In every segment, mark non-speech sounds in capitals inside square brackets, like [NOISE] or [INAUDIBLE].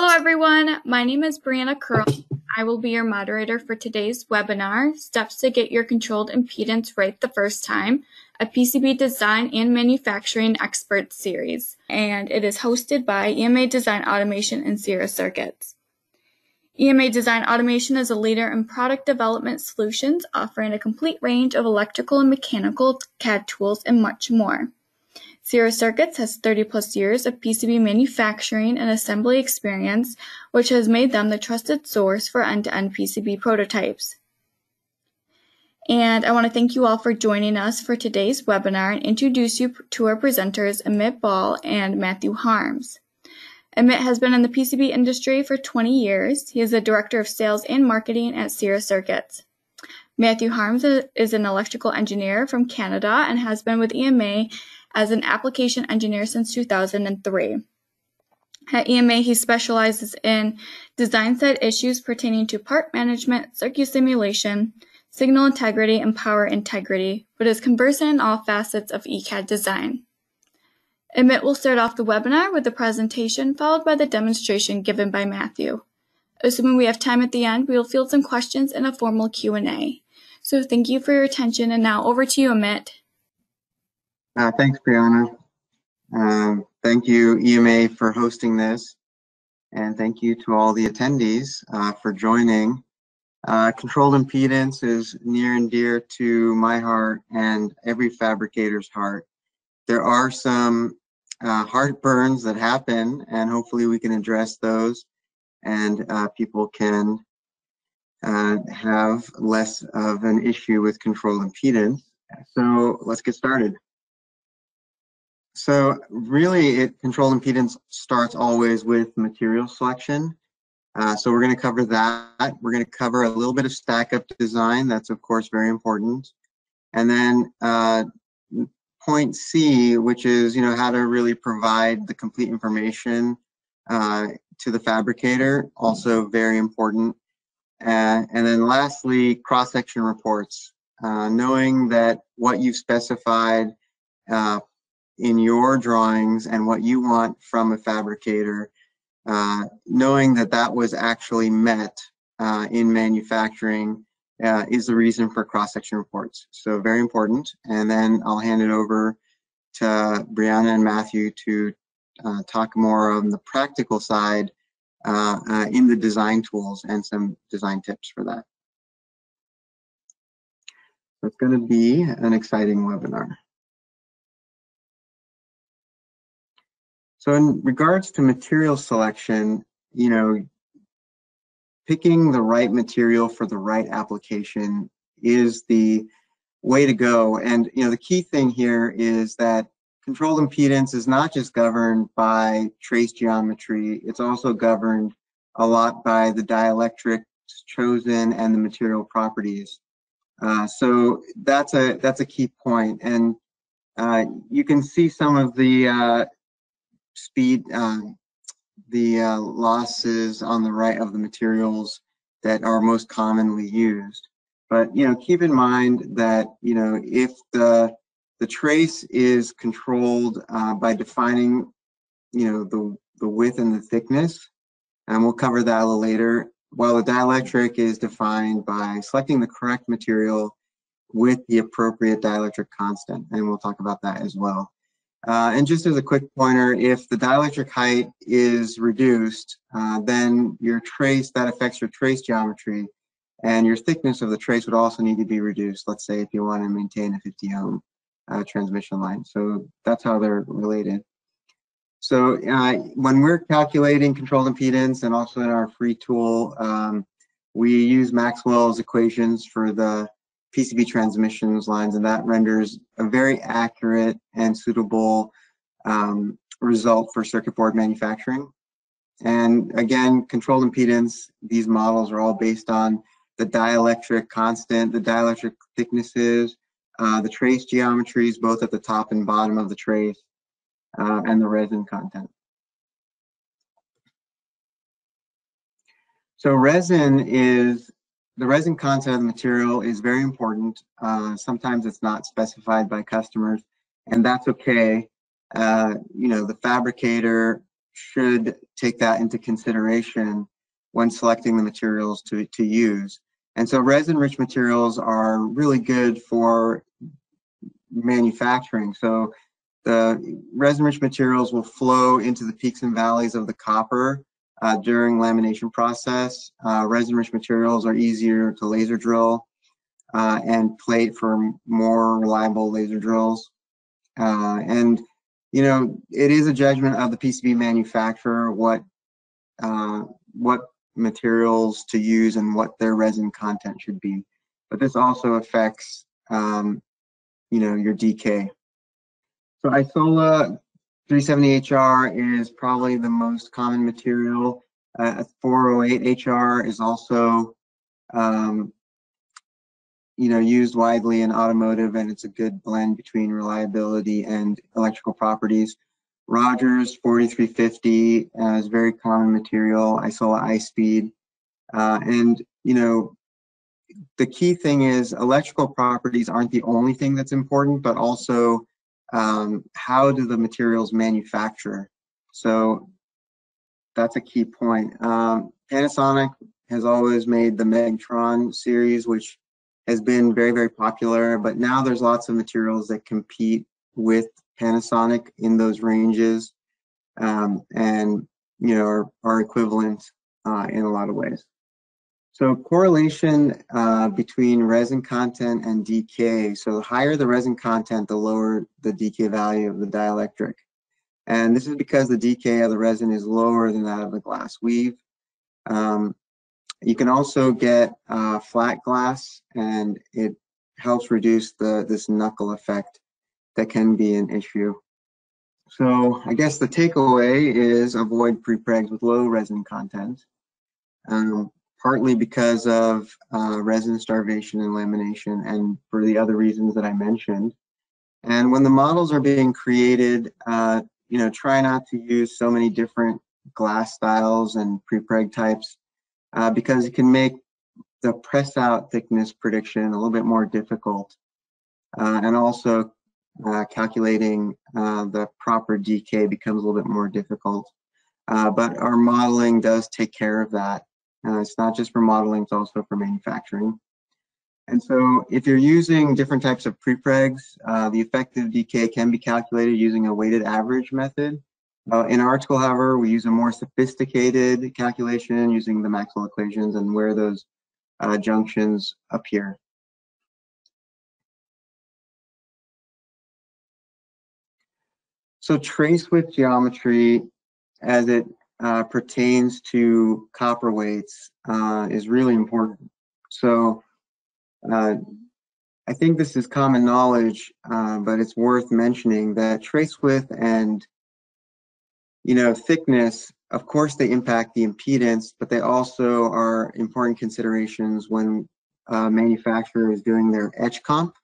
Hello everyone, my name is Brianna Curl. I will be your moderator for today's webinar, Steps to Get Your Controlled Impedance Right the First Time, a PCB Design and Manufacturing Expert Series, and it is hosted by EMA Design Automation and Sierra Circuits. EMA Design Automation is a leader in product development solutions, offering a complete range of electrical and mechanical CAD tools and much more. Sierra Circuits has 30 plus years of PCB manufacturing and assembly experience, which has made them the trusted source for end-to-end PCB prototypes. And I want to thank you all for joining us for today's webinar and introduce you to our presenters, Amit Bahl and Matthew Harms. Amit has been in the PCB industry for 20 years. He is the Director of Sales and Marketing at Sierra Circuits. Matthew Harms is an electrical engineer from Canada and has been with EMA as an application engineer since 2003. At EMA, he specializes in design side issues pertaining to part management, circuit simulation, signal integrity, and power integrity, but is conversant in all facets of ECAD design. Amit will start off the webinar with a presentation followed by the demonstration given by Matthew. Assuming we have time at the end, we will field some questions in a formal Q&A. So thank you for your attention, and now over to you, Amit. Uh, thanks, Brianna. Um, thank you, EMA, for hosting this. And thank you to all the attendees uh, for joining. Uh, controlled impedance is near and dear to my heart and every fabricator's heart. There are some uh, heartburns that happen, and hopefully we can address those and uh, people can uh, have less of an issue with controlled impedance. So let's get started. So really, it control impedance starts always with material selection. Uh, so we're going to cover that. We're going to cover a little bit of stack up design. That's of course very important. And then uh, point C, which is you know how to really provide the complete information uh, to the fabricator, also very important. Uh, and then lastly, cross-section reports. Uh, knowing that what you've specified uh, in your drawings and what you want from a fabricator, uh, knowing that that was actually met uh, in manufacturing uh, is the reason for cross-section reports. So very important. And then I'll hand it over to Brianna and Matthew to uh, talk more on the practical side uh, uh, in the design tools and some design tips for that. So it's going to be an exciting webinar. So in regards to material selection, you know, picking the right material for the right application is the way to go. And you know, the key thing here is that controlled impedance is not just governed by trace geometry, it's also governed a lot by the dielectrics chosen and the material properties. Uh, so that's a that's a key point, and uh, you can see some of the uh, speed, um, the uh, losses on the right of the materials that are most commonly used. But you know, keep in mind that you know if the the trace is controlled uh, by defining you know the the width and the thickness, and we'll cover that a little later. While the dielectric is defined by selecting the correct material with the appropriate dielectric constant, and we'll talk about that as well. Uh, and just as a quick pointer, if the dielectric height is reduced, uh, then your trace, that affects your trace geometry, and your thickness of the trace would also need to be reduced, let's say if you want to maintain a 50 ohm uh, transmission line. So that's how they're related. So uh, when we're calculating controlled impedance and also in our free tool, um, we use Maxwell's equations for the PCB transmissions lines, and that renders a very accurate and suitable um, result for circuit board manufacturing. And again, controlled impedance, these models are all based on the dielectric constant, the dielectric thicknesses, uh, the trace geometries, both at the top and bottom of the trace, uh, and the resin content. So resin is the resin content of the material is very important. Uh, sometimes it's not specified by customers, and that's okay. Uh, you know, the fabricator should take that into consideration when selecting the materials to, to use. And so resin-rich materials are really good for manufacturing. So the resin-rich materials will flow into the peaks and valleys of the copper uh, during lamination process. Uh, resin-rich materials are easier to laser drill uh, and plate for more reliable laser drills. Uh, and, you know, it is a judgment of the PCB manufacturer what uh, what materials to use and what their resin content should be. But this also affects, um, you know, your DK. So Isola 370HR is probably the most common material. Uh, 408HR is also, um, you know, used widely in automotive, and it's a good blend between reliability and electrical properties. Rogers 4350 uh, is very common material, Isola iSpeed. Uh, and, you know, the key thing is electrical properties aren't the only thing that's important, but also um, how do the materials manufacture? So that's a key point. Um, Panasonic has always made the Megtron series, which has been very, very popular, but now there's lots of materials that compete with Panasonic in those ranges um, and, you know, are, are equivalent uh, in a lot of ways. So correlation uh, between resin content and DK. So the higher the resin content, the lower the DK value of the dielectric. And this is because the DK of the resin is lower than that of the glass weave. Um, you can also get uh, flat glass and it helps reduce the this knuckle effect that can be an issue. So I guess the takeaway is avoid prepregs with low resin content. Um, partly because of uh, resin starvation and lamination and for the other reasons that I mentioned. And when the models are being created, uh, you know, try not to use so many different glass styles and prepreg types uh, because it can make the press out thickness prediction a little bit more difficult. Uh, and also uh, calculating uh, the proper DK becomes a little bit more difficult. but our modeling does take care of that. Uh, it's not just for modeling, it's also for manufacturing. And so if you're using different types of prepregs, uh, the effective DK can be calculated using a weighted average method. Uh, in our article, however, we use a more sophisticated calculation using the Maxwell equations and where those uh, junctions appear. So trace width geometry as it uh, pertains to copper weights uh, is really important. So uh, I think this is common knowledge, uh, but it's worth mentioning that trace width and you know thickness, of course, they impact the impedance, but they also are important considerations when uh, manufacturer is doing their etch comp.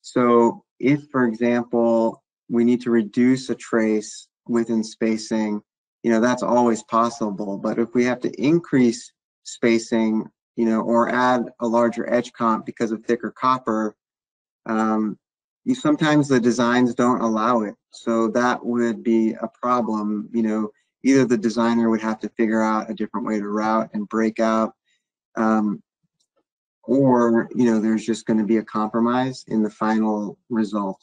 So if, for example, we need to reduce a trace within spacing, you know, that's always possible. But if we have to increase spacing, you know, or add a larger etch comp because of thicker copper, um, you, sometimes the designs don't allow it. So that would be a problem. You know, either the designer would have to figure out a different way to route and break out, um, or, you know, there's just going to be a compromise in the final result.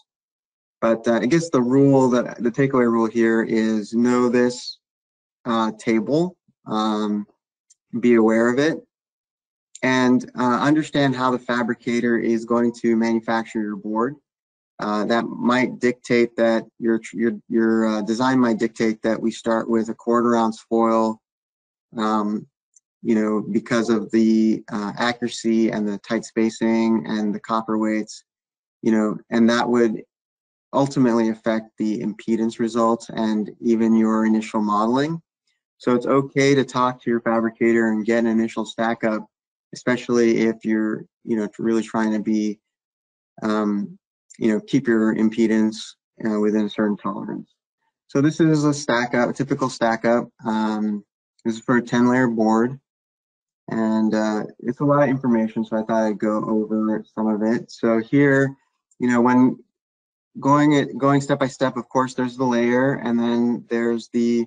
But uh, I guess the rule that the takeaway rule here is know this, uh, table, um, be aware of it, and uh, understand how the fabricator is going to manufacture your board. Uh, that might dictate that your your your uh, design might dictate that we start with a quarter ounce foil, um, you know, because of the uh, accuracy and the tight spacing and the copper weights, you know, and that would ultimately affect the impedance results and even your initial modeling. So it's okay to talk to your fabricator and get an initial stack up, especially if you're, you know, really trying to be, um, you know, keep your impedance uh, within a certain tolerance. So this is a stack up, a typical stack up. Um, this is for a 10 layer board and uh, it's a lot of information. So I thought I'd go over some of it. So here, you know, when going it going step by step, of course, there's the layer and then there's the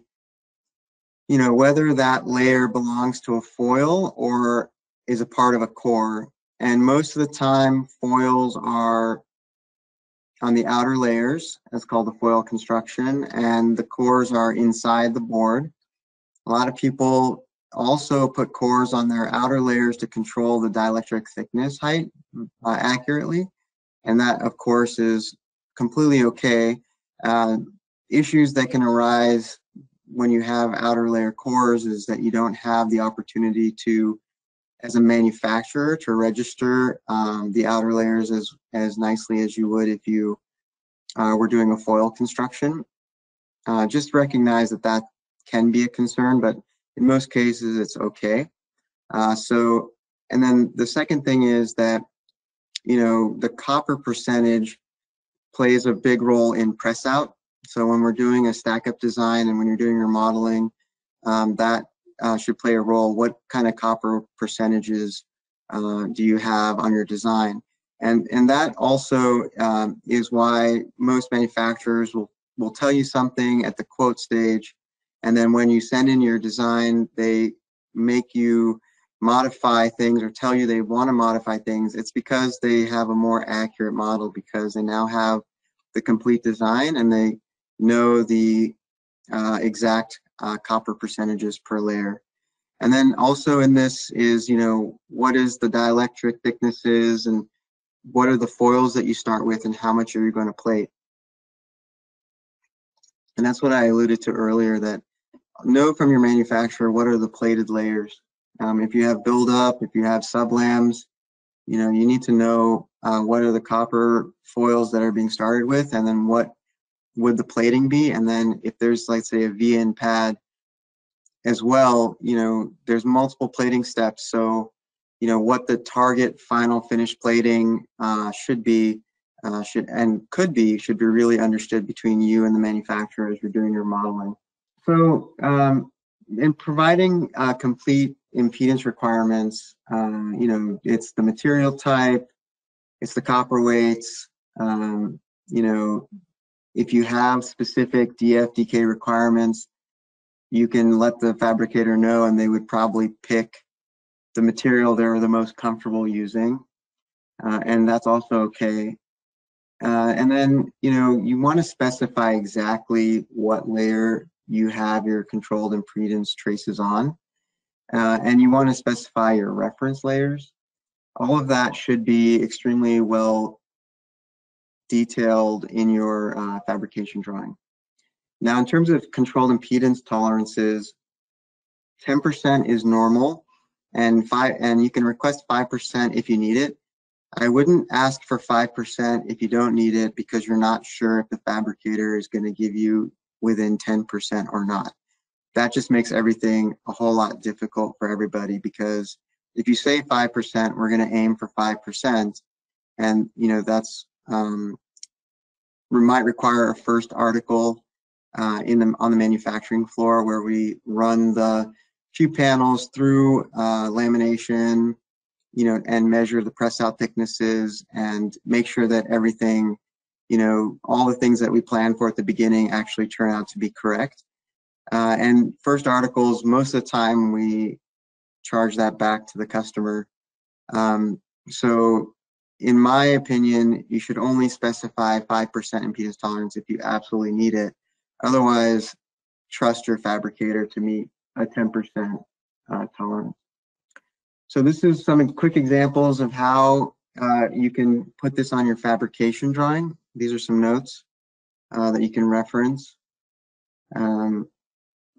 you know, whether that layer belongs to a foil or is a part of a core. And most of the time, foils are on the outer layers. That's called the foil construction. And the cores are inside the board. A lot of people also put cores on their outer layers to control the dielectric thickness height uh, accurately. And that, of course, is completely okay. Uh, issues that can arise when you have outer layer cores is that you don't have the opportunity to, as a manufacturer, to register um, the outer layers as, as nicely as you would if you uh, were doing a foil construction. Uh, just recognize that that can be a concern, but in most cases it's okay. Uh, so, and then the second thing is that, you know, the copper percentage plays a big role in press out. So when we're doing a stack up design and when you're doing your modeling, um, that uh, should play a role. What kind of copper percentages uh, do you have on your design? And, and that also um, is why most manufacturers will, will tell you something at the quote stage and then when you send in your design, they make you modify things or tell you they want to modify things. It's because they have a more accurate model because they now have the complete design and they know the uh, exact uh, copper percentages per layer. And then also in this is, you know, what is the dielectric thicknesses and what are the foils that you start with and how much are you going to plate? And that's what I alluded to earlier that know from your manufacturer what are the plated layers. Um, if you have buildup, if you have sublams, you know, you need to know uh, what are the copper foils that are being started with, and then what would the plating be, and then if there's, let's say, a VN pad as well, you know, there's multiple plating steps. So, you know, what the target final finish plating uh, should be, uh, should and could be, should be really understood between you and the manufacturer as you're doing your modeling. So um, in providing uh, complete impedance requirements, uh, you know, it's the material type, it's the copper weights, um, you know, if you have specific DFDK requirements, you can let the fabricator know and they would probably pick the material they're the most comfortable using. Uh, and that's also okay. Uh, and then, you know, you want to specify exactly what layer you have your controlled impedance traces on. Uh, and you want to specify your reference layers. All of that should be extremely well detailed in your uh, fabrication drawing. Now, in terms of controlled impedance tolerances, 10% is normal, and five, and you can request 5% if you need it. I wouldn't ask for 5% if you don't need it because you're not sure if the fabricator is going to give you within 10% or not. That just makes everything a whole lot difficult for everybody because if you say 5%, we're going to aim for 5%. And, you know, that's, um, we might require a first article uh, in the, on the manufacturing floor where we run the few panels through uh, lamination, you know, and measure the press out thicknesses and make sure that everything you know, all the things that we plan for at the beginning actually turn out to be correct. Uh, and first articles, most of the time we charge that back to the customer. Um, so in my opinion, you should only specify 5% impedance tolerance if you absolutely need it. Otherwise, trust your fabricator to meet a 10% uh, tolerance. So this is some quick examples of how uh, you can put this on your fabrication drawing. These are some notes uh, that you can reference. Um,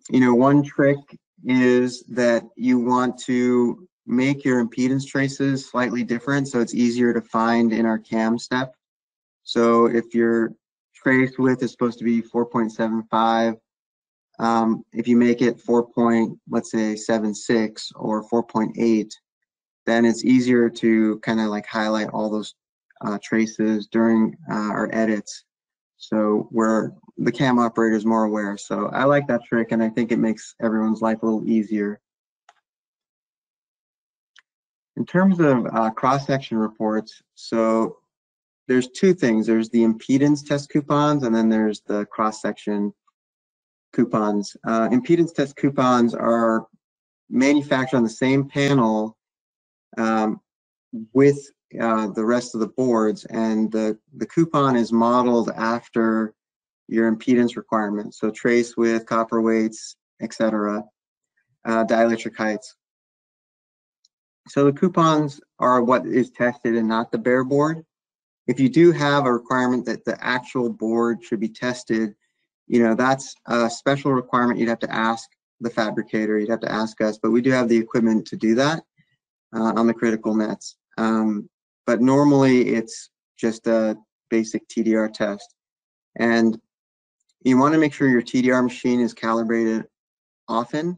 you know, one trick is that you want to make your impedance traces slightly different so it's easier to find in our cam step. So if your trace width is supposed to be 4.75, um, if you make it 4. Point, let's say 76 or 4.8, then it's easier to kind of like highlight all those uh, traces during uh, our edits. So where the cam operator is more aware. So I like that trick and I think it makes everyone's life a little easier. In terms of uh, cross-section reports, so there's two things. There's the impedance test coupons and then there's the cross-section coupons. Uh, impedance test coupons are manufactured on the same panel um, with uh, the rest of the boards, and the, the coupon is modeled after your impedance requirements. So trace width, copper weights, etc., uh, dielectric heights. So the coupons are what is tested and not the bare board. If you do have a requirement that the actual board should be tested, you know, that's a special requirement you'd have to ask the fabricator, you'd have to ask us, but we do have the equipment to do that uh, on the critical nets. Um, but normally it's just a basic TDR test. And you want to make sure your TDR machine is calibrated often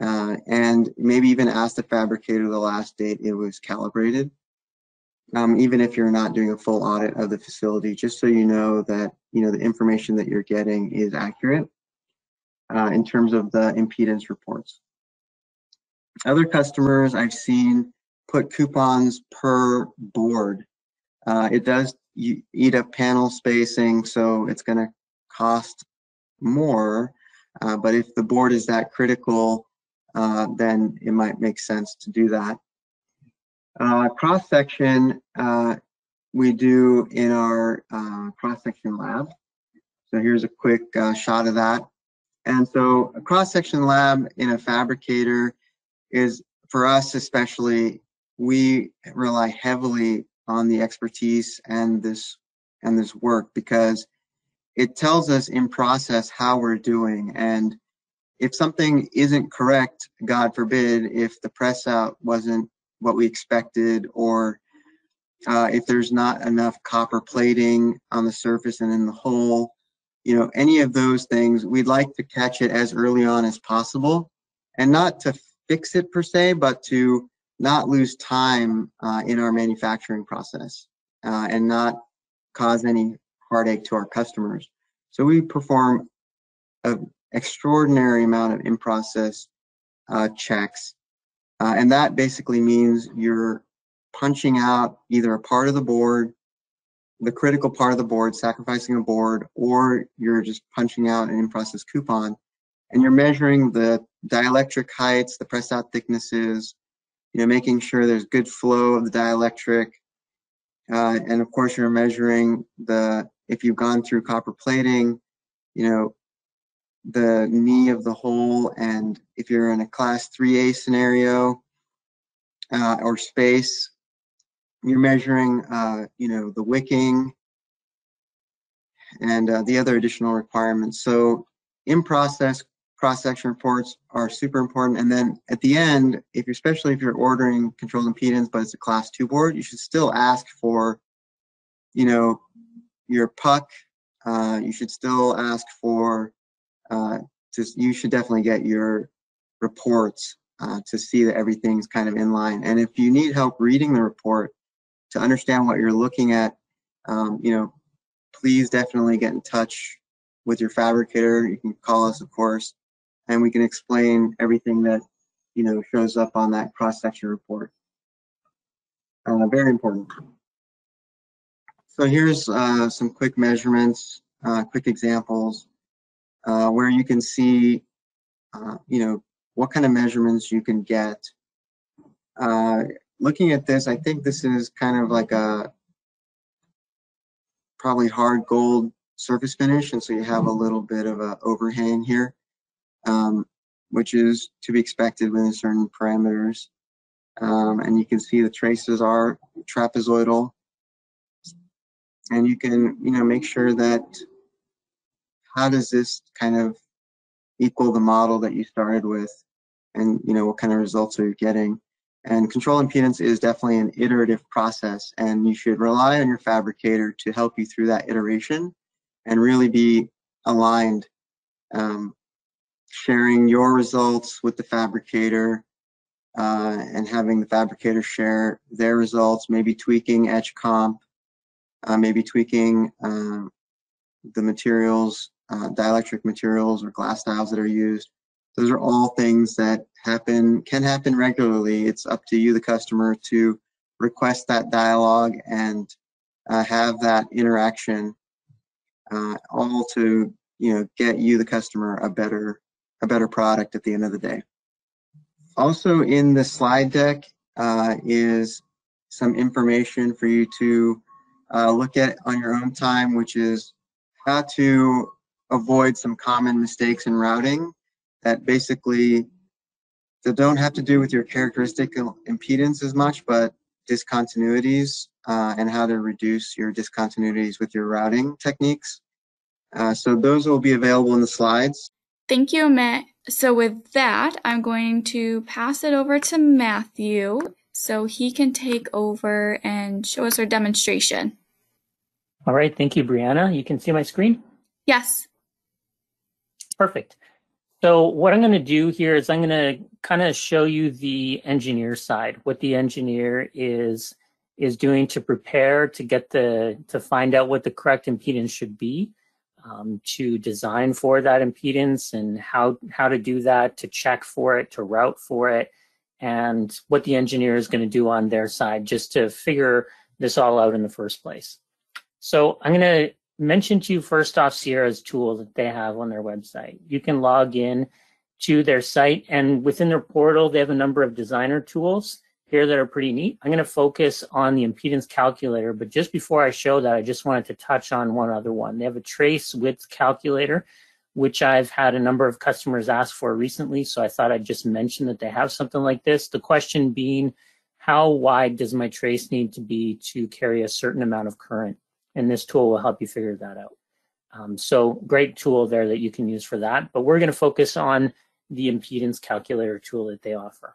uh, and maybe even ask the fabricator the last date it was calibrated. Um, even if you're not doing a full audit of the facility, just so you know that you know the information that you're getting is accurate uh, in terms of the impedance reports. Other customers I've seen put coupons per board. Uh, it does eat up panel spacing, so it's going to cost more. Uh, but if the board is that critical, uh, then it might make sense to do that. Uh, cross section uh, we do in our uh, cross section lab. So here's a quick uh, shot of that. And so a cross section lab in a fabricator is for us especially, we rely heavily on the expertise and this and this work because it tells us in process how we're doing and if something isn't correct, God forbid, if the press out wasn't what we expected, or uh, if there's not enough copper plating on the surface and in the hole, you know, any of those things, we'd like to catch it as early on as possible and not to fix it per se, but to not lose time uh, in our manufacturing process uh, and not cause any heartache to our customers. So we perform an extraordinary amount of in-process uh, checks. Uh, and that basically means you're punching out either a part of the board, the critical part of the board, sacrificing a board, or you're just punching out an in-process coupon. And you're measuring the dielectric heights, the press out thicknesses, you know, making sure there's good flow of the dielectric. Uh, and of course, you're measuring the, if you've gone through copper plating, you know, the knee of the hole. And if you're in a class 3A scenario uh, or space, you're measuring, uh, you know, the wicking and uh, the other additional requirements. So in process, cross-section reports are super important. And then at the end, if you're, especially if you're ordering controlled impedance, but it's a class two board, you should still ask for, you know, your puck. Uh, you should still ask for, uh, just, you should definitely get your reports uh, to see that everything's kind of in line. And if you need help reading the report to understand what you're looking at, um, you know, please definitely get in touch with your fabricator. You can call us, of course, and we can explain everything that you know shows up on that cross-section report. Uh, very important. So here's uh, some quick measurements, uh, quick examples, uh, where you can see, uh, you know, what kind of measurements you can get. Uh, looking at this, I think this is kind of like a probably hard gold surface finish, and so you have a little bit of a overhang here um, which is to be expected within certain parameters. Um, and you can see the traces are trapezoidal. And you can, you know, make sure that how does this kind of equal the model that you started with and, you know, what kind of results are you getting? And control impedance is definitely an iterative process and you should rely on your fabricator to help you through that iteration and really be aligned um, sharing your results with the fabricator uh, and having the fabricator share their results, maybe tweaking etch comp, uh, maybe tweaking um, the materials, uh, dielectric materials or glass styles that are used. Those are all things that happen, can happen regularly. It's up to you, the customer, to request that dialogue and uh, have that interaction, uh, all to you know, get you, the customer, a better, a better product at the end of the day. Also in the slide deck uh, is some information for you to uh, look at on your own time, which is how to avoid some common mistakes in routing that basically that don't have to do with your characteristic impedance as much, but discontinuities uh, and how to reduce your discontinuities with your routing techniques. Uh, so those will be available in the slides. Thank you, Matt. So with that, I'm going to pass it over to Matthew so he can take over and show us our demonstration. All right, thank you, Brianna. You can see my screen? Yes. Perfect. So what I'm going to do here is I'm going to kind of show you the engineer side, what the engineer is is doing to prepare to get the to find out what the correct impedance should be, um, to design for that impedance and how how to do that, to check for it, to route for it, and what the engineer is going to do on their side just to figure this all out in the first place. So I'm going to mention to you first off Sierra's tool that they have on their website. You can log in to their site and within their portal, they have a number of designer tools here that are pretty neat. I'm going to focus on the impedance calculator, but just before I show that, I just wanted to touch on one other one. They have a trace width calculator, which I've had a number of customers ask for recently. So I thought I'd just mention that they have something like this. The question being, how wide does my trace need to be to carry a certain amount of current? And this tool will help you figure that out. Um, so great tool there that you can use for that, but we're gonna focus on the impedance calculator tool that they offer.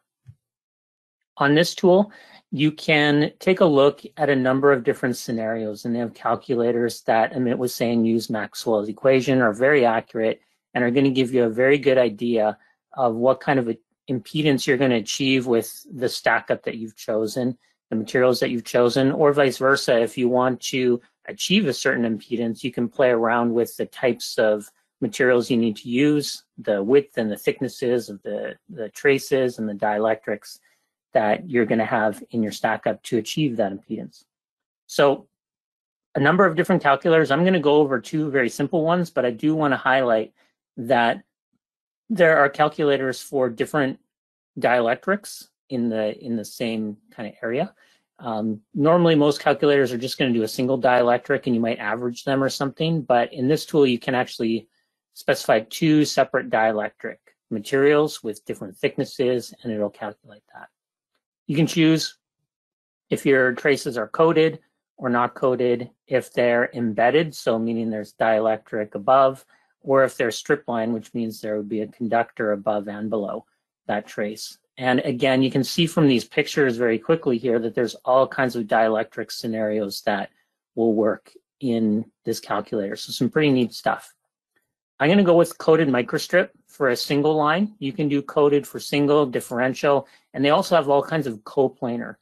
On this tool, you can take a look at a number of different scenarios and they have calculators that Amit was saying use Maxwell's equation are very accurate and are gonna give you a very good idea of what kind of impedance you're gonna achieve with the stack up that you've chosen, the materials that you've chosen, or vice versa. If you want to achieve a certain impedance, you can play around with the types of materials you need to use, the width and the thicknesses of the, the traces and the dielectrics that you're going to have in your stack up to achieve that impedance. So a number of different calculators. I'm going to go over two very simple ones, but I do want to highlight that there are calculators for different dielectrics in the in the same kind of area. Um, normally, most calculators are just going to do a single dielectric and you might average them or something, but in this tool, you can actually specify two separate dielectric materials with different thicknesses and it'll calculate that. You can choose if your traces are coated or not coated, if they're embedded, so meaning there's dielectric above, or if they're strip line, which means there would be a conductor above and below that trace. And again, you can see from these pictures very quickly here that there's all kinds of dielectric scenarios that will work in this calculator. So some pretty neat stuff. I'm going to go with coated microstrip for a single line. You can do coated for single, differential, and they also have all kinds of coplanar,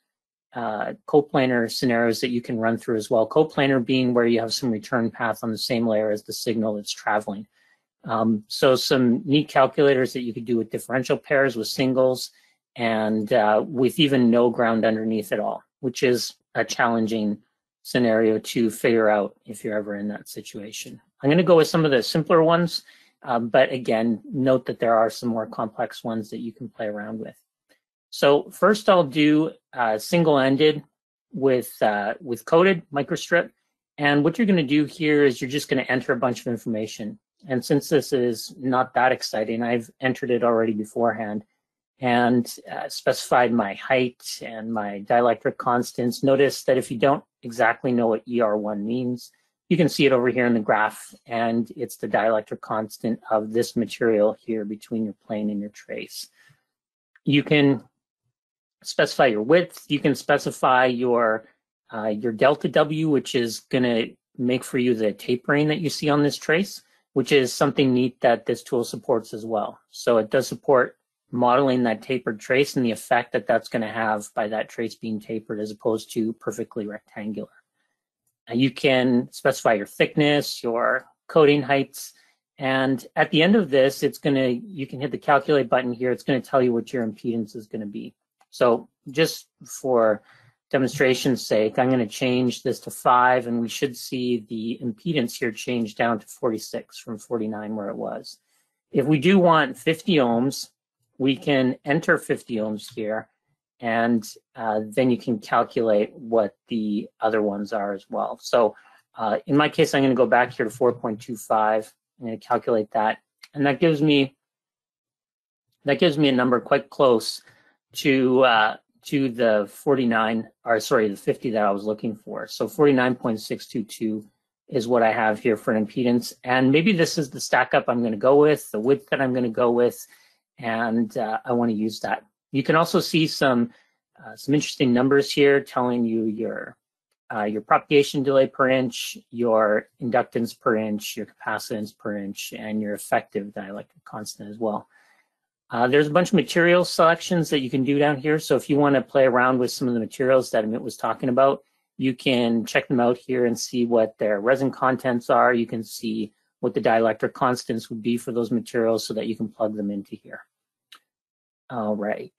uh, coplanar scenarios that you can run through as well. Coplanar being where you have some return path on the same layer as the signal that's traveling. Um, so some neat calculators that you could do with differential pairs, with singles, and uh, with even no ground underneath at all, which is a challenging scenario to figure out if you're ever in that situation. I'm going to go with some of the simpler ones, um, but again, note that there are some more complex ones that you can play around with. So first I'll do uh, single-ended with, uh, with coated microstrip. And what you're going to do here is you're just going to enter a bunch of information. And since this is not that exciting, I've entered it already beforehand and uh, specified my height and my dielectric constants. Notice that if you don't exactly know what ER1 means, you can see it over here in the graph, and it's the dielectric constant of this material here between your plane and your trace. You can specify your width. You can specify your uh, your delta W, which is going to make for you the tapering that you see on this trace, which is something neat that this tool supports as well. So it does support modeling that tapered trace and the effect that that's going to have by that trace being tapered as opposed to perfectly rectangular. you can specify your thickness, your coating heights, and at the end of this, it's going to, you can hit the calculate button here. It's going to tell you what your impedance is going to be. So just for demonstration's sake, I'm going to change this to 5, and we should see the impedance here change down to 46 from 49 where it was. If we do want 50 ohms, we can enter 50 ohms here, and uh, then you can calculate what the other ones are as well. So uh, in my case, I'm going to go back here to 4.25. I'm going to calculate that, and that gives me that gives me a number quite close to uh, to the 49, or sorry, the 50 that I was looking for. So 49.622 is what I have here for an impedance. And maybe this is the stack up I'm going to go with, the width that I'm going to go with, and uh, I want to use that. You can also see some uh, some interesting numbers here telling you your uh, your propagation delay per inch, your inductance per inch, your capacitance per inch, and your effective dielectric constant as well. Uh, there's a bunch of material selections that you can do down here. So if you want to play around with some of the materials that Amit was talking about, you can check them out here and see what their resin contents are. You can see what the dielectric constants would be for those materials so that you can plug them into here. All right.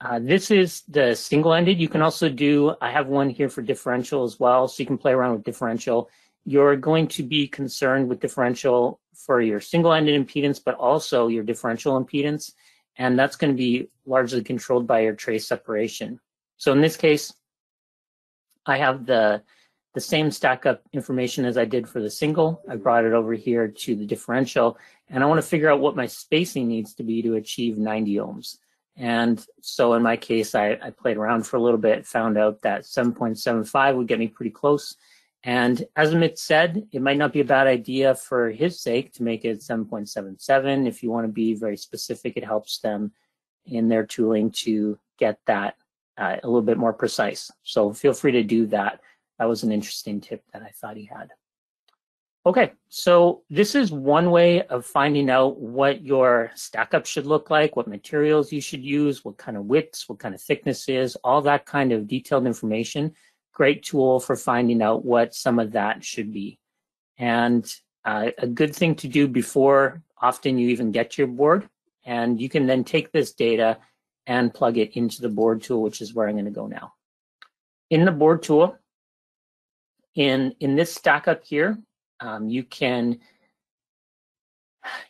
Uh, this is the single-ended. You can also do, I have one here for differential as well, so you can play around with differential. You're going to be concerned with differential for your single-ended impedance, but also your differential impedance, and that's going to be largely controlled by your trace separation. So in this case, I have the the same stack up information as I did for the single. I brought it over here to the differential, and I want to figure out what my spacing needs to be to achieve 90 ohms. And so in my case, I, I played around for a little bit, found out that 7.75 would get me pretty close. And as Amit said, it might not be a bad idea for his sake to make it 7.77. If you want to be very specific, it helps them in their tooling to get that uh, a little bit more precise. So feel free to do that. That was an interesting tip that I thought he had. Okay, so this is one way of finding out what your stack up should look like, what materials you should use, what kind of widths, what kind of thicknesses, all that kind of detailed information. Great tool for finding out what some of that should be. And uh, a good thing to do before often you even get your board. And you can then take this data and plug it into the board tool, which is where I'm going to go now. In the board tool, in, in this stack up here, um, you can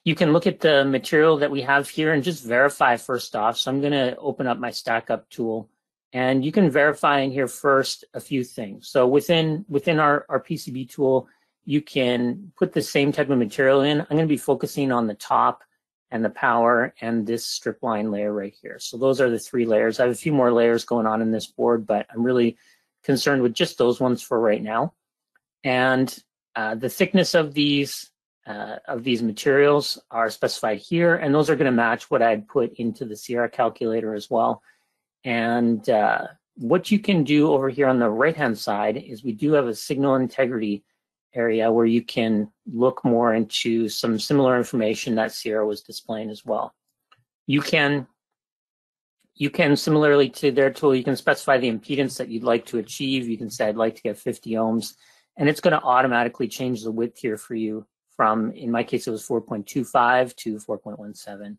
you can look at the material that we have here and just verify first off. So I'm going to open up my stack up tool and you can verify in here first a few things. So within within our, our PCB tool, you can put the same type of material in. I'm going to be focusing on the top and the power and this strip line layer right here. So those are the three layers. I have a few more layers going on in this board, but I'm really concerned with just those ones for right now. And uh, the thickness of these uh, of these materials are specified here, and those are going to match what I'd put into the Sierra calculator as well. And uh, what you can do over here on the right-hand side is we do have a signal integrity area where you can look more into some similar information that Sierra was displaying as well. You can you can similarly to their tool, you can specify the impedance that you'd like to achieve. You can say, I'd like to get 50 ohms and it's going to automatically change the width here for you from, in my case, it was 4.25 to 4.17.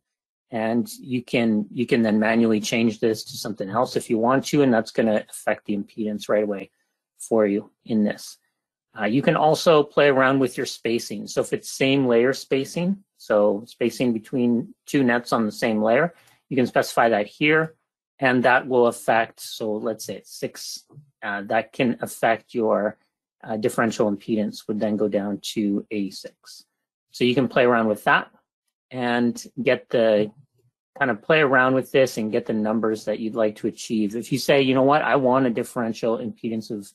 And you can you can then manually change this to something else if you want to, and that's going to affect the impedance right away for you in this. Uh, you can also play around with your spacing. So if it's same layer spacing, so spacing between two nets on the same layer, you can specify that here, and that will affect, so let's say it's six, uh, that can affect your uh, differential impedance would then go down to 86. So you can play around with that and get the kind of play around with this and get the numbers that you'd like to achieve. If you say, you know what, I want a differential impedance of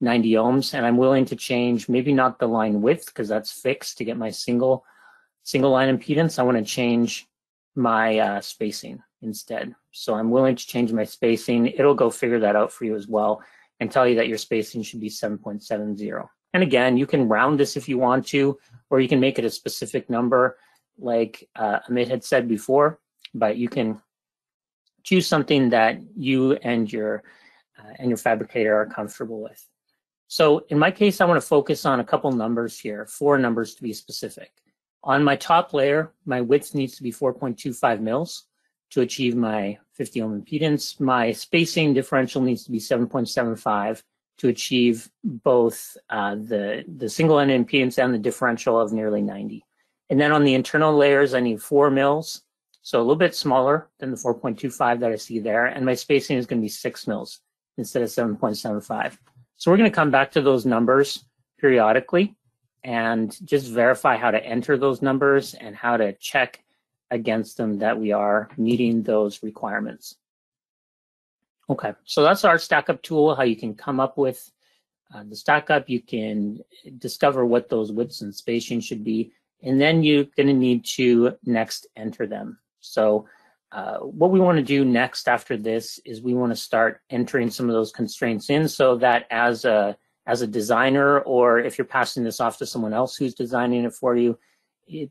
90 ohms and I'm willing to change maybe not the line width because that's fixed to get my single single line impedance. I want to change my uh, spacing instead. So I'm willing to change my spacing. It'll go figure that out for you as well and tell you that your spacing should be 7.70. And again, you can round this if you want to, or you can make it a specific number like uh, Amit had said before, but you can choose something that you and your uh, and your fabricator are comfortable with. So in my case, I want to focus on a couple numbers here, four numbers to be specific. On my top layer, my width needs to be 4.25 mils. to achieve my 50 ohm impedance. My spacing differential needs to be 7.75 to achieve both uh, the, the single end impedance and the differential of nearly 90. And then on the internal layers, I need four mils, so a little bit smaller than the 4.25 that I see there. And my spacing is going to be six mils instead of 7.75. So we're going to come back to those numbers periodically and just verify how to enter those numbers and how to check against them that we are meeting those requirements. Okay, so that's our StackUp tool, how you can come up with uh, the StackUp. You can discover what those widths and spacing should be, and then you're going to need to next enter them. So uh, what we want to do next after this is we want to start entering some of those constraints in so that as a as a designer or if you're passing this off to someone else who's designing it for you, it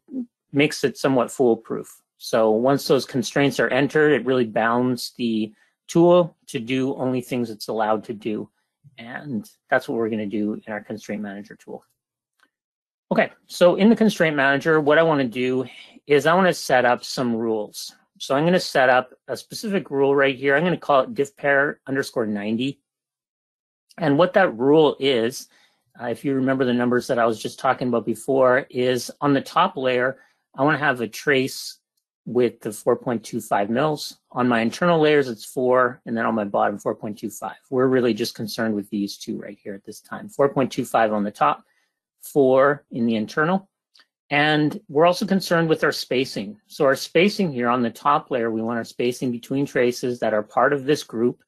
makes it somewhat foolproof. So once those constraints are entered, it really bounds the tool to do only things it's allowed to do. And that's what we're going to do in our constraint manager tool. Okay, so in the constraint manager, what I want to do is I want to set up some rules. So I'm going to set up a specific rule right here. I'm going to call it diff pair underscore 90. And what that rule is, uh, if you remember the numbers that I was just talking about before, is on the top layer, I want to have a trace with the 4.25 mils. On my internal layers, it's four, and then on my bottom, 4.25. We're really just concerned with these two right here at this time. 4.25 on the top, four in the internal. And we're also concerned with our spacing. So our spacing here on the top layer, we want our spacing between traces that are part of this group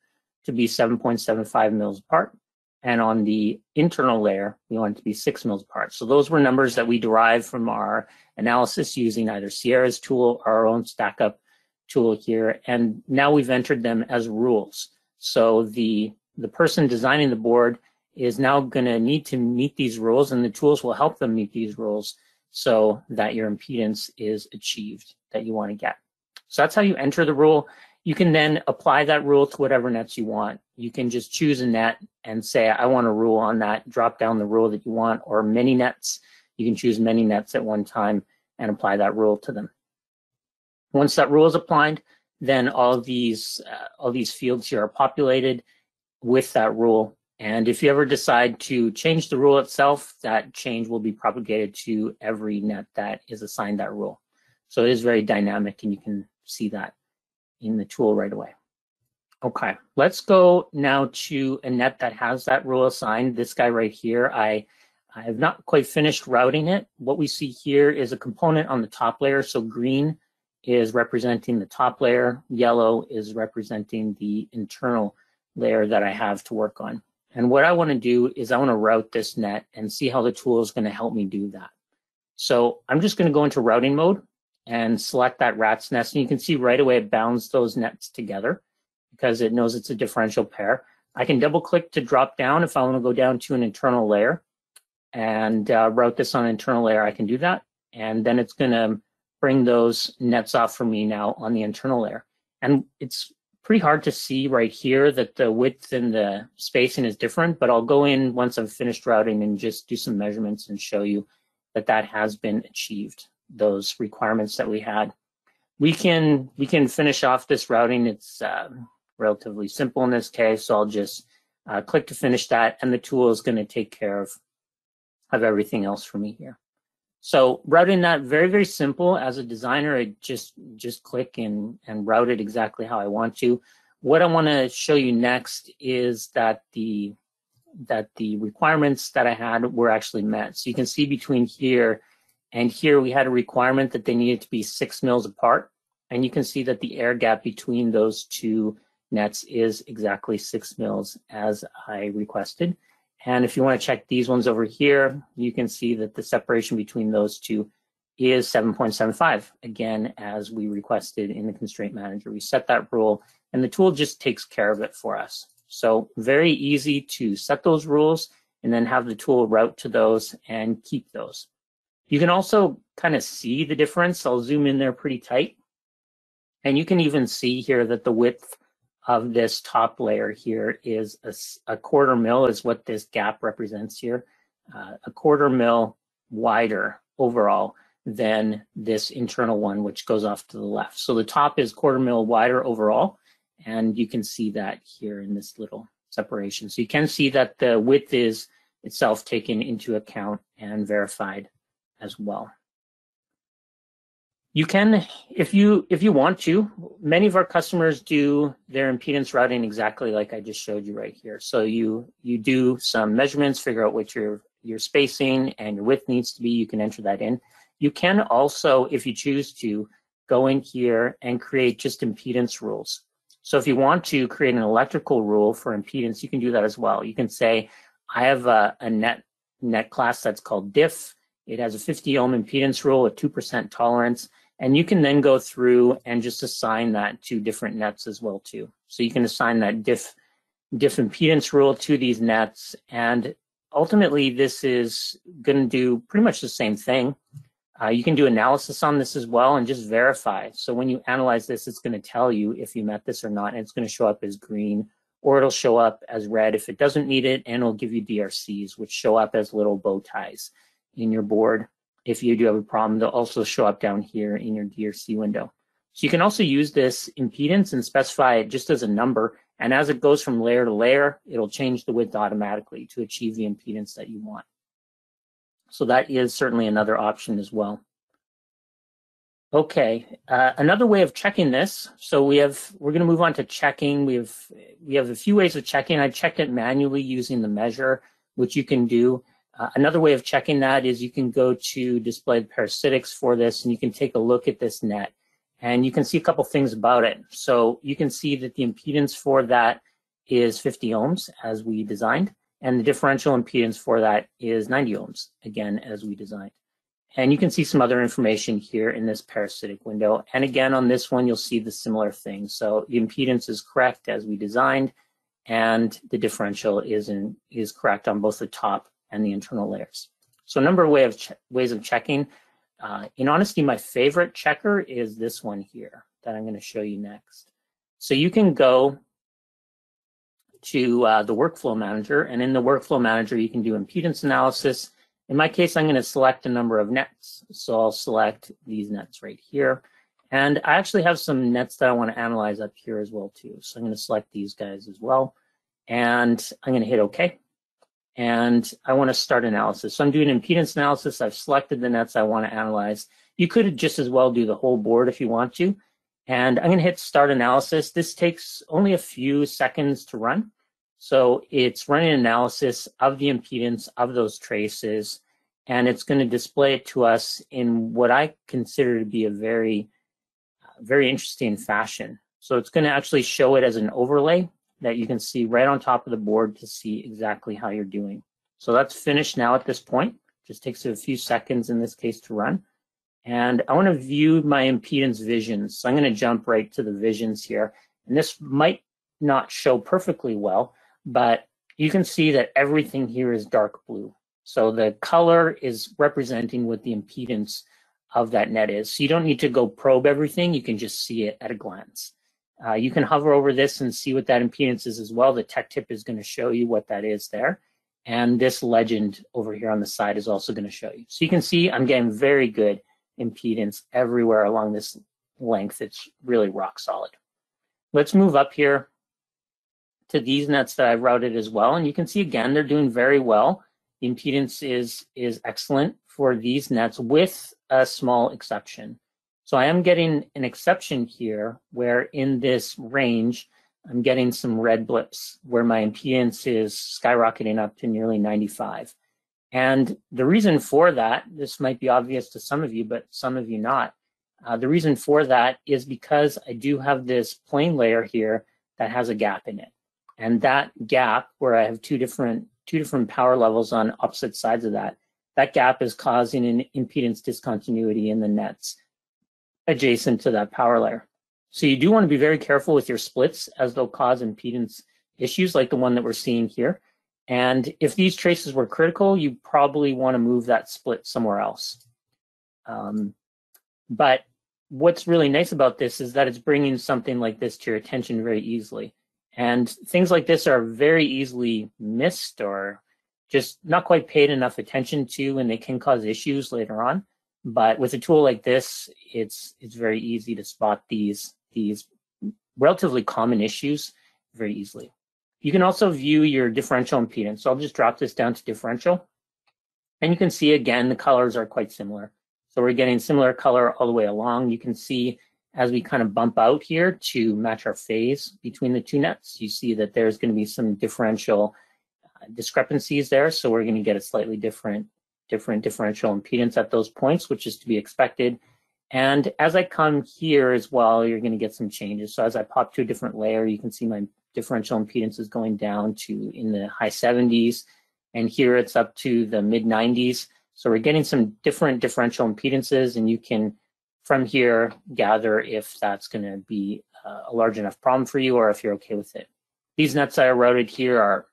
to be 7.75 mils apart. And on the internal layer, we want it to be six mils apart. So those were numbers that we derived from our analysis using either Sierra's tool or our own StackUp tool here. And now we've entered them as rules. So the, the person designing the board is now going to need to meet these rules and the tools will help them meet these rules so that your impedance is achieved that you want to get. So that's how you enter the rule. You can then apply that rule to whatever nets you want. You can just choose a net and say, I want a rule on that, drop down the rule that you want, or many nets. You can choose many nets at one time and apply that rule to them. Once that rule is applied, then all these uh, all these fields here are populated with that rule and if you ever decide to change the rule itself, that change will be propagated to every net that is assigned that rule. So it is very dynamic and you can see that in the tool right away. Okay, let's go now to a net that has that rule assigned. This guy right here, I, I have not quite finished routing it. What we see here is a component on the top layer. So green is representing the top layer, yellow is representing the internal layer that I have to work on. And what I want to do is I want to route this net and see how the tool is going to help me do that. So I'm just going to go into routing mode and select that rat's nest. And you can see right away it bounds those nets together because it knows it's a differential pair. I can double click to drop down if I want to go down to an internal layer and uh, route this on internal layer. I can do that. And then it's going to bring those nets off for me now on the internal layer. And it's pretty hard to see right here that the width and the spacing is different, but I'll go in once I've finished routing and just do some measurements and show you that that has been achieved, those requirements that we had. We can, we can finish off this routing. It's uh, relatively simple in this case, so I'll just uh, click to finish that, and the tool is going to take care of, of everything else for me here. So routing that very, very simple. As a designer, I just just click and, and route it exactly how I want to. What I want to show you next is that the that the requirements that I had were actually met. So you can see between here and here we had a requirement that they needed to be six mils apart. And you can see that the air gap between those two nets is exactly six mils as I requested. And if you want to check these ones over here, you can see that the separation between those two is 7.75, again, as we requested in the constraint manager. We set that rule and the tool just takes care of it for us. So very easy to set those rules and then have the tool route to those and keep those. You can also kind of see the difference. I'll zoom in there pretty tight. And you can even see here that the width of this top layer here is a, a quarter mil is what this gap represents here, uh, a quarter mil wider overall than this internal one, which goes off to the left. So the top is quarter mil wider overall, and you can see that here in this little separation. So you can see that the width is itself taken into account and verified as well. You can, if you if you want to, many of our customers do their impedance routing exactly like I just showed you right here. So you you do some measurements, figure out what your your spacing and your width needs to be. You can enter that in. You can also, if you choose to, go in here and create just impedance rules. So if you want to create an electrical rule for impedance, you can do that as well. You can say, I have a, a net net class that's called diff. It has a 50 ohm impedance rule, a 2% tolerance, and you can then go through and just assign that to different nets as well too. So you can assign that diff, diff impedance rule to these nets, and ultimately this is going to do pretty much the same thing. Uh, you can do analysis on this as well and just verify. So when you analyze this, it's going to tell you if you met this or not, and it's going to show up as green, or it'll show up as red if it doesn't meet it, and it'll give you DRCs, which show up as little bow ties in your board. If you do have a problem, they'll also show up down here in your DRC window. So you can also use this impedance and specify it just as a number. And as it goes from layer to layer, it'll change the width automatically to achieve the impedance that you want. So that is certainly another option as well. Okay, uh, another way of checking this. So we have, we're going to move on to checking. We have, we have a few ways of checking. I checked it manually using the measure, which you can do. Uh, another way of checking that is you can go to display parasitics for this and you can take a look at this net and you can see a couple things about it. So you can see that the impedance for that is 50 ohms as we designed and the differential impedance for that is 90 ohms, again, as we designed. And you can see some other information here in this parasitic window. And again, on this one, you'll see the similar thing. So the impedance is correct as we designed, and the differential is, in, is correct on both the top and the internal layers. So a number of way of ways of checking. Uh, in honesty, my favorite checker is this one here that I'm going to show you next. So you can go to uh, the workflow manager, and in the workflow manager, you can do impedance analysis. In my case, I'm going to select a number of nets. So I'll select these nets right here. And I actually have some nets that I want to analyze up here as well too. So I'm going to select these guys as well. And I'm going to hit OK and I want to start analysis. So I'm doing impedance analysis. I've selected the nets I want to analyze. You could just as well do the whole board if you want to. And I'm going to hit start analysis. This takes only a few seconds to run. So it's running analysis of the impedance of those traces, and it's going to display it to us in what I consider to be a very, very interesting fashion. So it's going to actually show it as an overlay that you can see right on top of the board to see exactly how you're doing. So that's finished now at this point. Just takes a few seconds in this case to run. And I want to view my impedance visions. So I'm going to jump right to the visions here. And this might not show perfectly well, but you can see that everything here is dark blue. So the color is representing what the impedance of that net is. So you don't need to go probe everything. You can just see it at a glance. Uh, you can hover over this and see what that impedance is as well. The tech tip is going to show you what that is there. And this legend over here on the side is also going to show you. So you can see I'm getting very good impedance everywhere along this length. It's really rock solid. Let's move up here to these nets that I've routed as well. And you can see again, they're doing very well. The impedance is, is excellent for these nets with a small exception. So I am getting an exception here where in this range, I'm getting some red blips where my impedance is skyrocketing up to nearly 95. And the reason for that, this might be obvious to some of you, but some of you not. Uh, the reason for that is because I do have this plane layer here that has a gap in it. And that gap where I have two different, two different power levels on opposite sides of that, that gap is causing an impedance discontinuity in the nets adjacent to that power layer. So you do want to be very careful with your splits as they'll cause impedance issues like the one that we're seeing here. And if these traces were critical, you probably want to move that split somewhere else. Um, but what's really nice about this is that it's bringing something like this to your attention very easily. And things like this are very easily missed or just not quite paid enough attention to, and they can cause issues later on. But with a tool like this, it's it's very easy to spot these these relatively common issues very easily. You can also view your differential impedance. So I'll just drop this down to differential. And you can see again, the colors are quite similar. So we're getting similar color all the way along. You can see as we kind of bump out here to match our phase between the two nets, you see that there's going to be some differential uh, discrepancies there. So we're going to get a slightly different, different differential impedance at those points, which is to be expected. And as I come here as well, you're going to get some changes. So as I pop to a different layer, you can see my differential impedance is going down to in the high 70s. And here it's up to the mid 90s. So we're getting some different differential impedances and you can from here gather if that's going to be uh, a large enough problem for you or if you're okay with it. These nets I eroded here are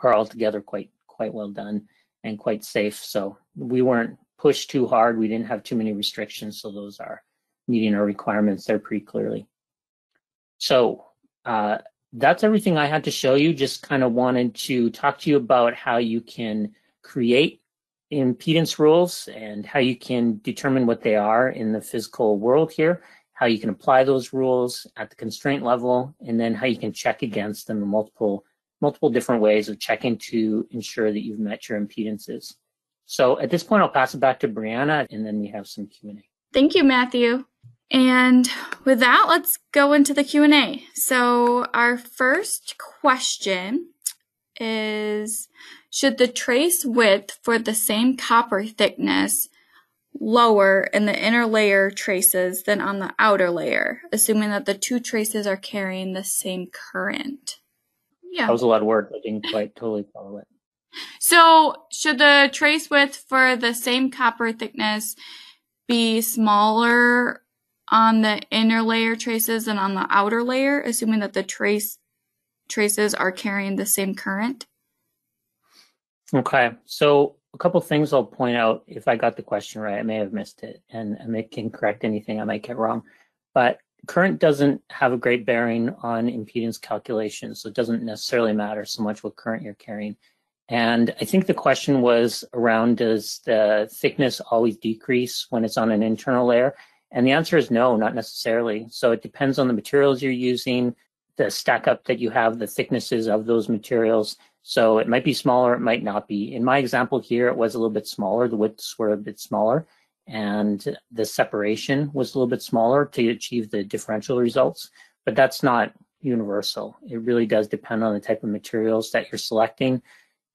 are altogether quite quite well done and quite safe. So we weren't pushed too hard. We didn't have too many restrictions. So those are meeting our requirements there pretty clearly. So uh, that's everything I had to show you. Just kind of wanted to talk to you about how you can create impedance rules and how you can determine what they are in the physical world here, how you can apply those rules at the constraint level, and then how you can check against them in multiple, multiple different ways of checking to ensure that you've met your impedances. So at this point, I'll pass it back to Brianna, and then we have some Q&A. Thank you, Matthew. And with that, let's go into the Q&A. So our first question is, should the trace width for the same copper thickness lower in the inner layer traces than on the outer layer, assuming that the two traces are carrying the same current? Yeah. That was a lot of work. I didn't quite totally follow it. So, should the trace width for the same copper thickness be smaller on the inner layer traces than on the outer layer, assuming that the trace traces are carrying the same current? Okay, so a couple things I'll point out if I got the question right. I may have missed it, and I can correct anything I might get wrong. But current doesn't have a great bearing on impedance calculations, so it doesn't necessarily matter so much what current you're carrying. And I think the question was around does the thickness always decrease when it's on an internal layer? And the answer is no, not necessarily. So it depends on the materials you're using, the stack up that you have, the thicknesses of those materials. So it might be smaller, it might not be. In my example here, it was a little bit smaller. The widths were a bit smaller and the separation was a little bit smaller to achieve the differential results, but that's not universal. It really does depend on the type of materials that you're selecting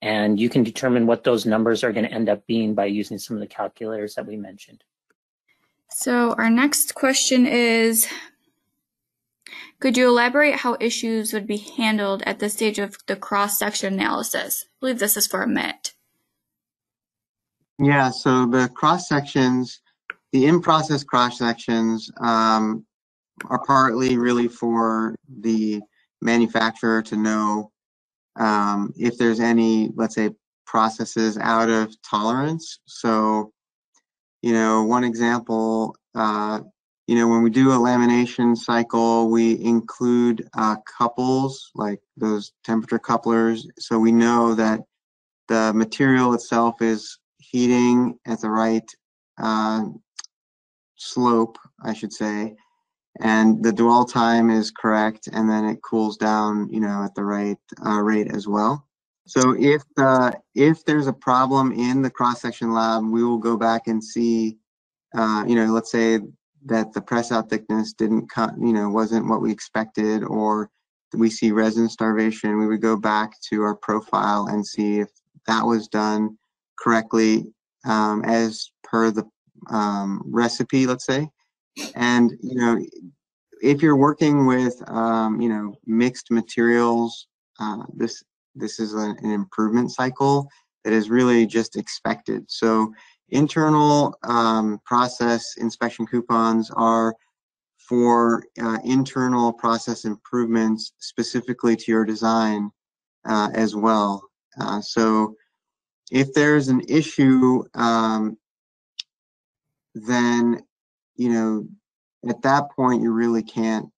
and you can determine what those numbers are going to end up being by using some of the calculators that we mentioned. So our next question is, could you elaborate how issues would be handled at the stage of the cross-section analysis? I believe this is for Amit. Yeah, so the cross-sections, the in-process cross-sections um, are partly really for the manufacturer to know um, if there's any, let's say, processes out of tolerance. So you know, one example, uh, you know, when we do a lamination cycle, we include uh, couples, like those temperature couplers, so we know that the material itself is heating at the right uh, slope, I should say, and the dwell time is correct, and then it cools down, you know, at the right uh, rate as well. So if uh, if there's a problem in the cross section lab, we will go back and see. Uh, you know, let's say that the press out thickness didn't cut, you know, wasn't what we expected, or we see resin starvation. We would go back to our profile and see if that was done correctly um, as per the um, recipe, let's say. And you know, if you're working with um, you know mixed materials, uh, this this is an, an improvement cycle that is really just expected. So internal um, process inspection coupons are for uh, internal process improvements specifically to your design uh, as well. Uh, so if there's an issue, um, then, you know, at that point, you really can't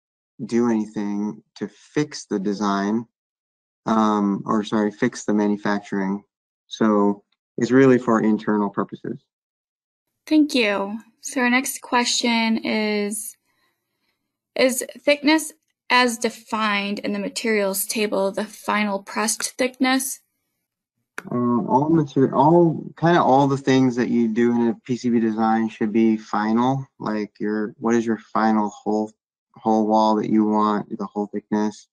do anything to fix the design um, or sorry, fix the manufacturing. So it's really for internal purposes. Thank you. So our next question is, is thickness as defined in the materials table the final pressed thickness? Um, all material, all kind of all the things that you do in a PCB design should be final. Like your, what is your final hole hole wall that you want, the whole thickness?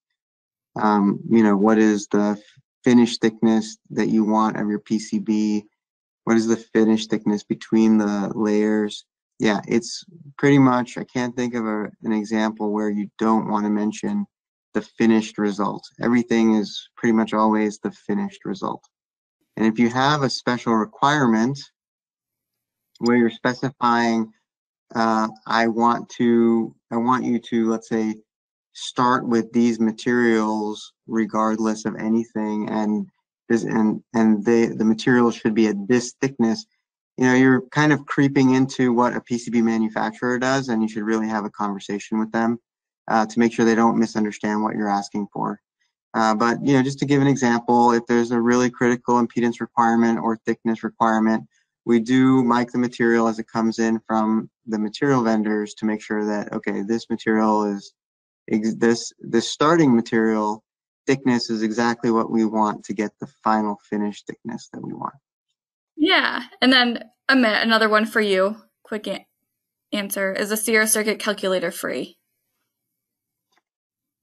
Um, you know, what is the finish thickness that you want of your PCB? What is the finish thickness between the layers? Yeah, it's pretty much, I can't think of a, an example where you don't want to mention the finished result. Everything is pretty much always the finished result. And if you have a special requirement where you're specifying, uh, I want to, I want you to, let's say, start with these materials regardless of anything, and this, and and they, the materials should be at this thickness. You know, you're kind of creeping into what a PCB manufacturer does, and you should really have a conversation with them uh, to make sure they don't misunderstand what you're asking for. Uh, but you know, just to give an example, if there's a really critical impedance requirement or thickness requirement, we do mic the material as it comes in from the material vendors to make sure that okay, this material is this this starting material thickness is exactly what we want to get the final finished thickness that we want. Yeah, and then Amit, another one for you. Quick answer: Is the Sierra Circuit calculator free?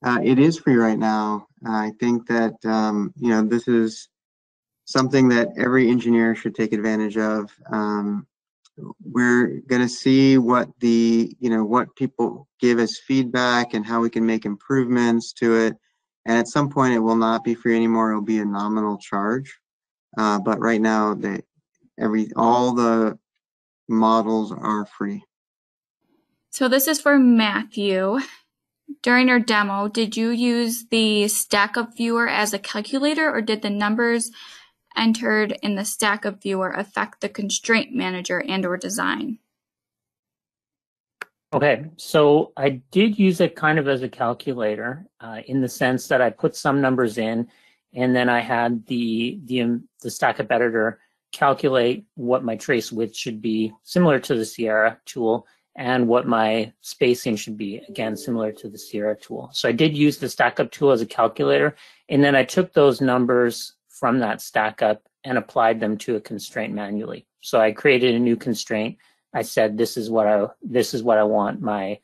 Uh, it is free right now. I think that um, you know this is something that every engineer should take advantage of. Um, we're going to see what the you know what people give us feedback and how we can make improvements to it. And at some point, it will not be free anymore. It will be a nominal charge. Uh, but right now, the every all the models are free. So this is for Matthew. During our demo, did you use the StackUp viewer as a calculator or did the numbers entered in the StackUp viewer affect the constraint manager and or design? Okay, so I did use it kind of as a calculator uh, in the sense that I put some numbers in and then I had the, the, um, the StackUp editor calculate what my trace width should be, similar to the Sierra tool, and what my spacing should be, again, similar to the Sierra tool. So I did use the StackUp tool as a calculator, and then I took those numbers from that StackUp and applied them to a constraint manually. So I created a new constraint. I said, this is what I, this is what I want my,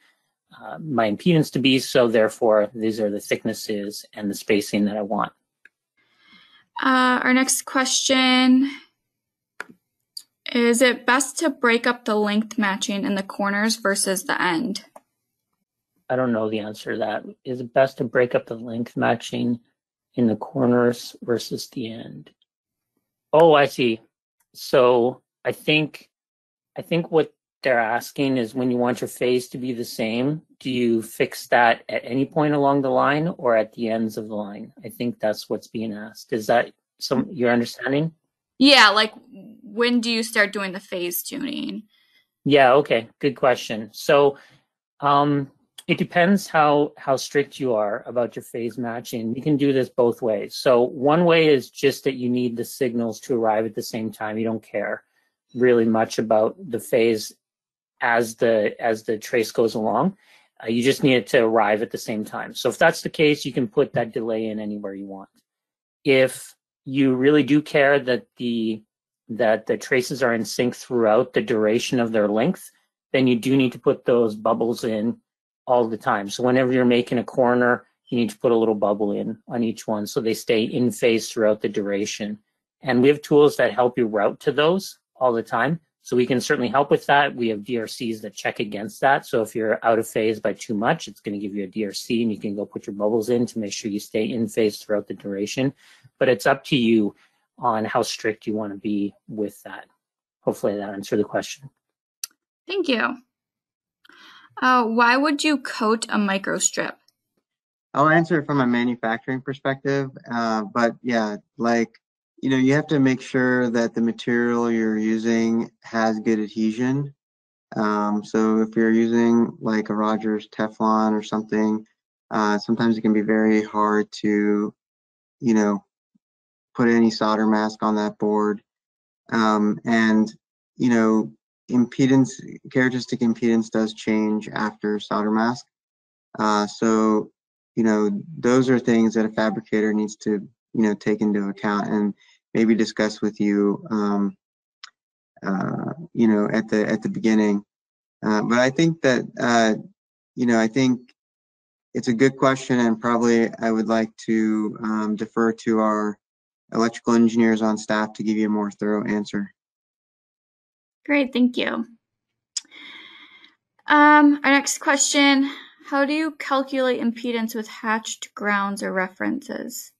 uh, my impedance to be. So therefore, these are the thicknesses and the spacing that I want. Uh, our next question is it best to break up the length matching in the corners versus the end? I don't know the answer to that. Is it best to break up the length matching in the corners versus the end? Oh, I see. So I think I think what they're asking is when you want your phase to be the same, do you fix that at any point along the line or at the ends of the line? I think that's what's being asked. Is that some your understanding? Yeah, like when do you start doing the phase tuning? Yeah, okay, good question. So um, it depends how how strict you are about your phase matching. You can do this both ways. So one way is just that you need the signals to arrive at the same time. You don't care really much about the phase as the as the trace goes along. Uh, you just need it to arrive at the same time. So if that's the case, you can put that delay in anywhere you want. If you really do care that the that the traces are in sync throughout the duration of their length, then you do need to put those bubbles in all the time. So whenever you're making a corner, you need to put a little bubble in on each one so they stay in phase throughout the duration. And we have tools that help you route to those all the time. So we can certainly help with that. We have DRCs that check against that. So if you're out of phase by too much, it's going to give you a DRC and you can go put your bubbles in to make sure you stay in phase throughout the duration. But it's up to you on how strict you want to be with that. Hopefully that answered the question. Thank you. Uh, why would you coat a microstrip? I'll answer it from a manufacturing perspective, uh, but yeah, like you know, you have to make sure that the material you're using has good adhesion. Um, so if you're using like a Rogers Teflon or something, uh, sometimes it can be very hard to, you know, put any solder mask on that board. Um, and, you know, impedance, characteristic impedance does change after solder mask. Uh, so, you know, those are things that a fabricator needs to, you know, take into account and maybe discuss with you, um, uh, you know, at the at the beginning. Uh, but I think that, uh, you know, I think it's a good question, and probably I would like to um, defer to our electrical engineers on staff to give you a more thorough answer. Great, thank you. Um, our next question, how do you calculate impedance with hatched grounds or references?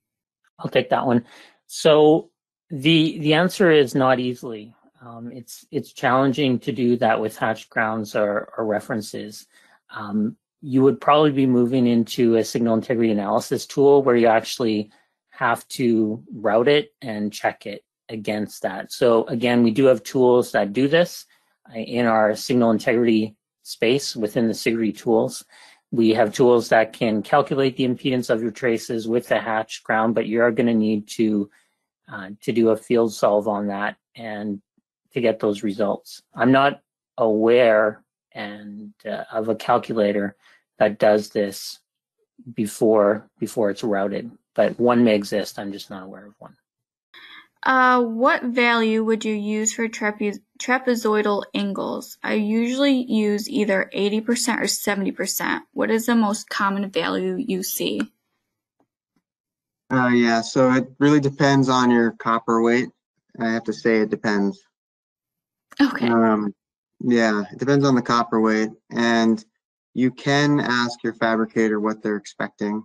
I'll take that one. So the the answer is not easily. Um, it's it's challenging to do that with hatched grounds or, or references. Um, you would probably be moving into a signal integrity analysis tool where you actually have to route it and check it against that. So again, we do have tools that do this uh, in our signal integrity space within the Sigrity tools. We have tools that can calculate the impedance of your traces with the hatch ground, but you are going to need to uh, to do a field solve on that and to get those results. I'm not aware and uh, of a calculator that does this before before it's routed, but one may exist. I'm just not aware of one. Uh, what value would you use for trape- trapezoidal angles? I usually use either 80% or 70%. What is the most common value you see? Uh, yeah, so it really depends on your copper weight. I have to say it depends. Okay. Um, yeah, it depends on the copper weight, and you can ask your fabricator what they're expecting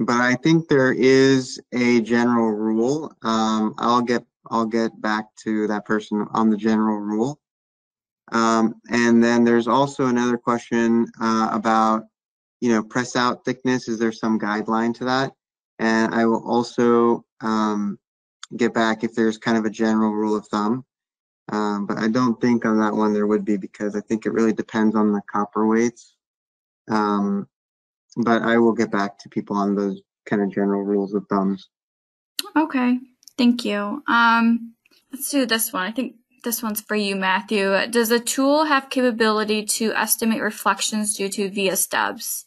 but I think there is a general rule. Um, I'll get I'll get back to that person on the general rule. Um, and then there's also another question uh, about, you know, press out thickness. Is there some guideline to that? And I will also um, get back if there's kind of a general rule of thumb. Um, but I don't think on that one there would be because I think it really depends on the copper weights. Um, but I will get back to people on those kind of general rules of thumbs. Okay, thank you. Um, let's do this one. I think this one's for you, Matthew. Does a tool have capability to estimate reflections due to via stubs?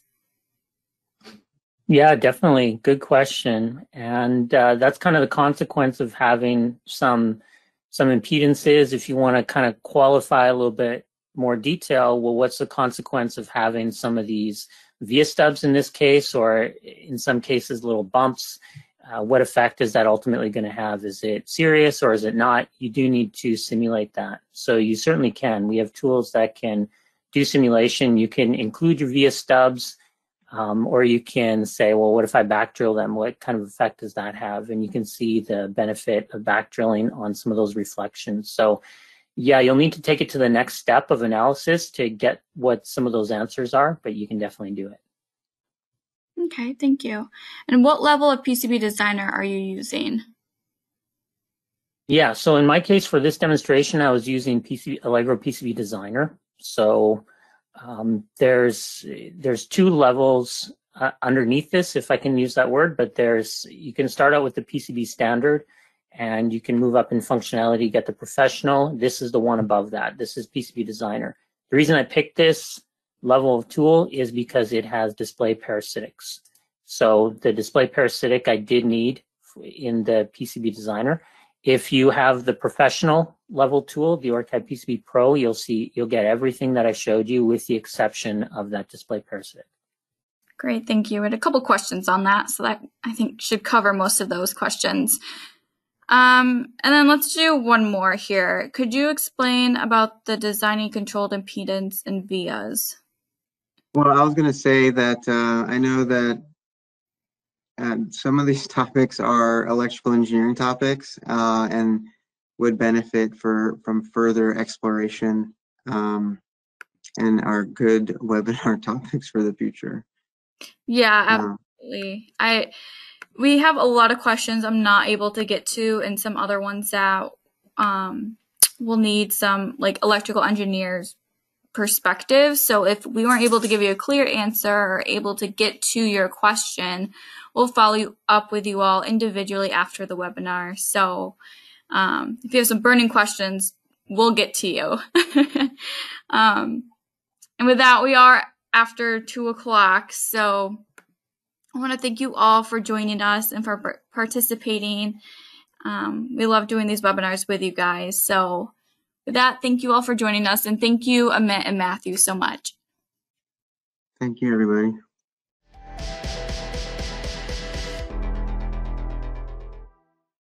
Yeah, definitely. Good question. And uh, that's kind of the consequence of having some some impedances. If you want to kind of qualify a little bit more detail, well, what's the consequence of having some of these via stubs in this case, or in some cases, little bumps. Uh, what effect is that ultimately going to have? Is it serious or is it not? You do need to simulate that. So you certainly can. We have tools that can do simulation. You can include your via stubs, um, or you can say, well, what if I back drill them? What kind of effect does that have? And you can see the benefit of back drilling on some of those reflections. So yeah, you'll need to take it to the next step of analysis to get what some of those answers are, but you can definitely do it. Okay, thank you. And what level of PCB designer are you using? Yeah, so in my case for this demonstration, I was using PC, Allegro PCB Designer. So um, there's there's two levels uh, underneath this, if I can use that word, but there's you can start out with the PCB standard, and you can move up in functionality, get the professional. This is the one above that. This is PCB Designer. The reason I picked this level of tool is because it has display parasitics. So the display parasitic I did need in the PCB Designer. If you have the professional level tool, the OrCAD PCB Pro, you'll see you'll get everything that I showed you with the exception of that display parasitic. Great, thank you. Had a couple questions on that, so that I think should cover most of those questions. Um, and then let's do one more here. Could you explain about the designing controlled impedance in vias? Well, I was going to say that uh, I know that uh, some of these [LAUGHS] topics are electrical engineering topics uh, and would benefit for from further exploration um, and are good [LAUGHS] webinar [LAUGHS] topics for the future. Yeah, uh, absolutely. I we have a lot of questions I'm not able to get to, and some other ones that um, will need some like electrical engineers perspective. So if we weren't able to give you a clear answer or able to get to your question, we'll follow up with you all individually after the webinar. So um, if you have some burning questions, we'll get to you. [LAUGHS] um, and with that, we are after two o'clock. So I want to thank you all for joining us and for participating. Um, we love doing these webinars with you guys. So with that, thank you all for joining us and thank you, Amit and Matthew, so much. Thank you, everybody.